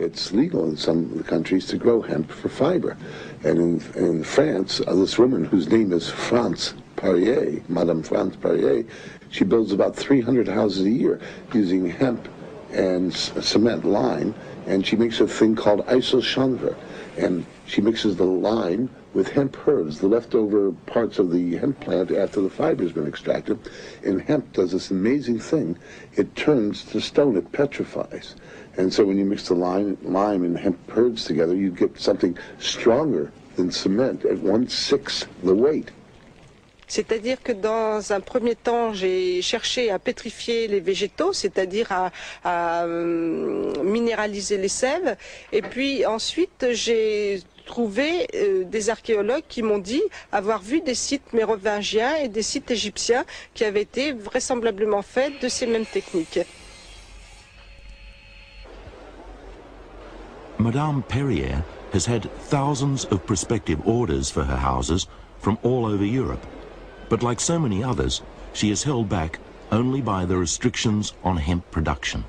it's legal in some of the countries to grow hemp for fiber. And in, in France, uh, this woman whose name is France Perrier, Madame France Perrier, she builds about 300 houses a year using hemp and cement lime, and she makes a thing called Isochanvre. And she mixes the lime with hemp hurds, the leftover parts of the hemp plant after the fiber's been extracted. And hemp does this amazing thing. It turns to stone, it petrifies. And so when you mix the lime, lime and hemp hurds together, you get something stronger than cement at one-sixth the weight. C'est-à-dire que dans un premier temps, j'ai cherché à pétrifier les végétaux, c'est-à-dire à, euh, minéraliser les sèves. Et puis ensuite, j'ai trouvé euh, des archéologues qui m'ont dit avoir vu des sites mérovingiens et des sites égyptiens qui avaient été vraisemblablement faits de ces mêmes techniques. Madame Perrier has had thousands of prospective orders for her houses from all over Europe. But like so many others, she is held back only by the restrictions on hemp production.